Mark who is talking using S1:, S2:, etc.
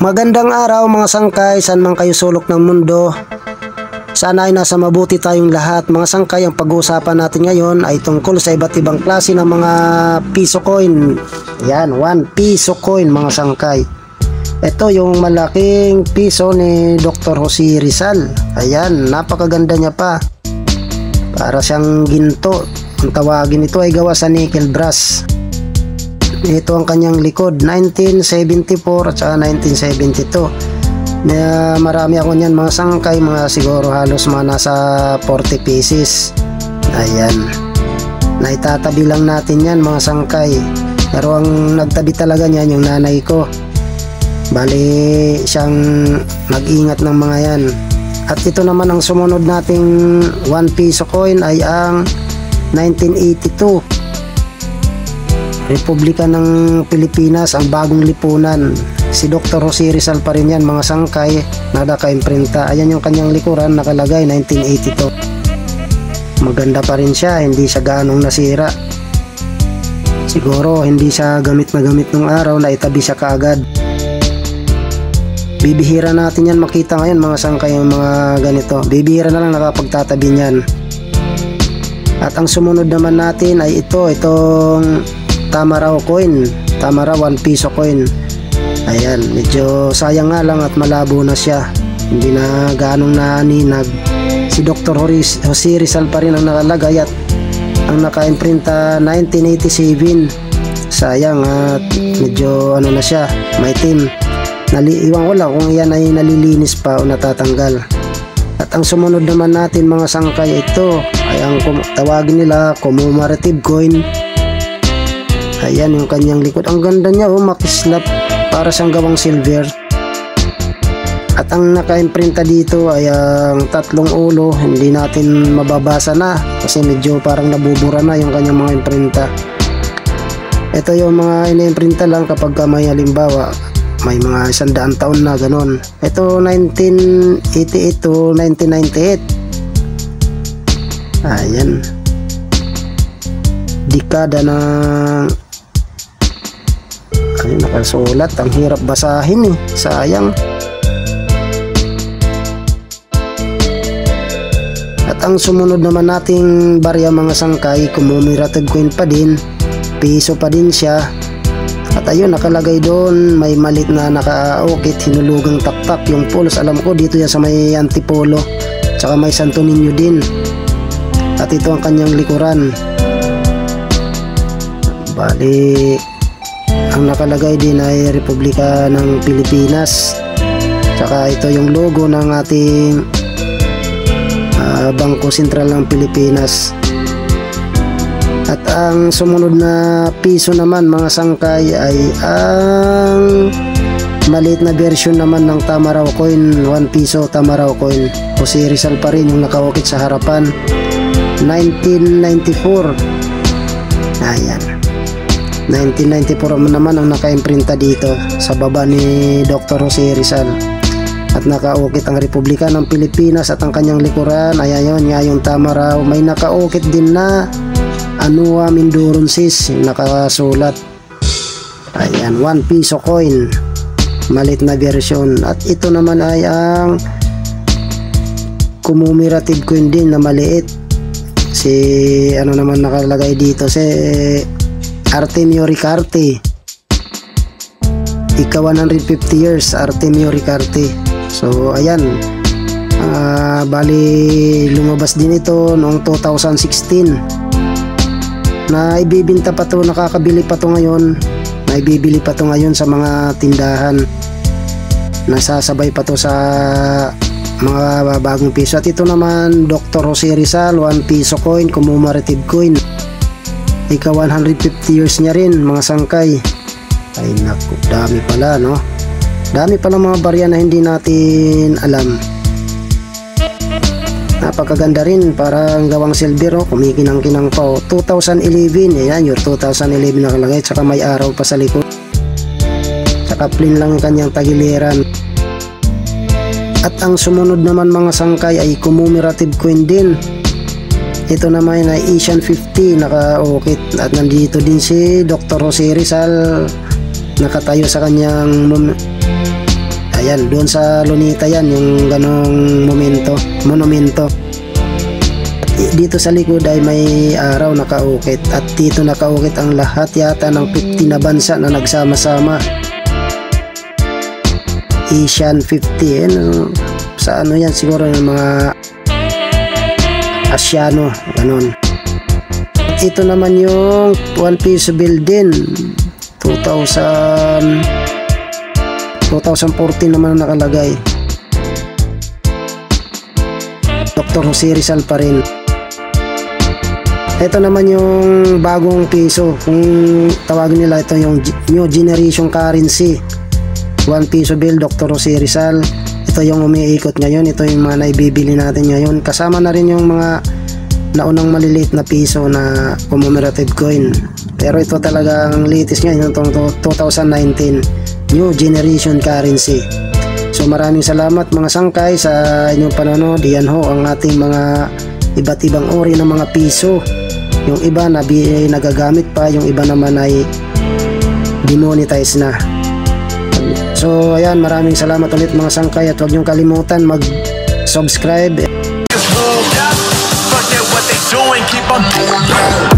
S1: Magandang araw mga sangkay, saan man kayo sulok ng mundo. Sana ay nasa mabuti tayong lahat. Mga sangkay, ang pag-uusapan natin ngayon ay tungkol sa iba't ibang klase ng mga piso coin. Yan, 1 piso coin mga sangkay. Ito yung malaking piso ni Dr. Jose Rizal. Ayan, napakaganda niya pa. Para siyang ginto. Ang tawagin ito ay gawa sa nickel brass. Ito ang kanyang likod, 1974 at saka 1972. Na marami ako niyan mga sangkay, mga siguro halos mga nasa 40 pieces. Ayan. Naitatabi lang natin yan mga sangkay. Pero ang nagtabi talaga niyan yung nanay ko. Bali siyang nag-ingat ng mga yan. At ito naman ang sumunod nating 1 piso coin ay ang 1982 Republika ng Pilipinas ang bagong lipunan. Si Dr. Jose Rizal pa rin yan, mga sangkay, nagaka-imprinta. Ayan yung kanyang likuran, nakalagay 1982. Maganda pa rin siya, hindi siya ganong nasira. Siguro hindi siya gamit na gamit nung araw na itabi siya kaagad. Bibihira natin yan makita ngayon mga sangkay yung mga ganito. Bibihira na lang nakapagtatabi niyan. At ang sumunod naman natin ay ito, itong Tamaraw coin. Tamara 1 piso coin. Ayan, medyo sayang nga lang at malabo na siya. Hindi na ganong naaninag. Si Dr. Horis, Jose Rizal pa rin ang nakalagay at ang naka-imprinta 1987. Sayang at medyo ano na siya, may team. Nali, iwan ko lang kung yan ay nalilinis pa o natatanggal. At ang sumunod naman natin mga sangkay ito ay ang tawagin nila commemorative coin Ayan yung kanyang likod. Ang ganda niya oh, makislap para siyang gawang silver. At ang naka-imprinta dito ay ang tatlong ulo. Hindi natin mababasa na kasi medyo parang nabubura na yung kanyang mga imprinta. Ito yung mga ina-imprinta lang kapag may halimbawa may mga isandaan taon na ganon. Ito 1988 to 1998. Ayan. Dekada ng nakasulat. Ang hirap basahin eh. Sayang. At ang sumunod naman nating barya mga sangkay, commemorative coin pa din. Piso pa din siya. At ayun, nakalagay doon, may malit na nakaukit, hinulugang taktak. Yung pulse, alam ko, dito yan sa may antipolo. Tsaka may Santo Niño din. At ito ang kanyang likuran. Bali, ang nakalagay din ay Republika ng Pilipinas. Tsaka ito yung logo ng ating uh, Bangko Sentral ng Pilipinas. At ang sumunod na piso naman mga sangkay ay ang maliit na version naman ng Tamaraw coin, 1 piso Tamaraw coin. O si Rizal pa rin yung nakaukit sa harapan. 1994. Ayan. 1994 naman ang naka-imprinta dito sa baba ni Dr. Jose Rizal. At nakaukit ang Republika ng Pilipinas at ang kanyang likuran. Ay ayon nga yung tama raw. May nakaukit din na Anua Minduronsis nakasulat. Ayan 1 piso coin. Malit na version at ito naman ay ang commemorative coin din na maliit. Si ano naman nakalagay dito? Si Artemio Ricarte. Ika 150 years Artemio Ricarte. So ayan. Uh, bali lumabas din ito noong 2016 na ibibinta pa to nakakabili pa to ngayon. Na ibibili pa to ngayon sa mga tindahan. Nasasabay pa to sa mga bagong piso. At ito naman Dr. Jose Rizal 1 piso coin commemorative coin ika 150 years niya rin mga sangkay. Ay naku dami pala no? Dami pala mga barya na hindi natin alam. Napakaganda rin parang gawang silver oh, kumikinang-kinang pa oh. 2011 ayan year 2011 nakalagay tsaka may araw pa sa likod. Tsaka plain lang ang kanyang tagiliran. At ang sumunod naman mga sangkay ay commemorative coin din ito naman ay Asian 50 nakaukit at nandito din si Dr. Jose Rizal nakatayo sa kanyang Ayan, doon sa Lunita yan, yung ganong momento, monumento. Dito sa likod ay may araw nakaukit at dito nakaukit ang lahat yata ng 50 na bansa na nagsama-sama. Asian 50, ano, sa ano yan siguro yung mga Asyano, ganun. Ito naman yung 1 piso bill din. 2000 2014 naman ang nakalagay. Dr. Jose Rizal pa rin. Ito naman yung bagong piso. Kung tawagin nila ito yung New Generation Currency. 1 piso bill, Dr. Jose Rizal. Ito yung umiikot ngayon. Ito yung mga naibibili natin ngayon. Kasama na rin yung mga naunang maliliit na piso na commemorative coin. Pero ito talagang latest ngayon, itong to- 2019 New Generation Currency. So maraming salamat mga sangkay sa inyong panonood. Yan ho ang ating mga iba't ibang uri ng mga piso. Yung iba na nagagamit pa, yung iba naman ay demonetize na. So ayan, maraming salamat ulit mga sangkay at huwag niyong kalimutan mag-subscribe
S2: on.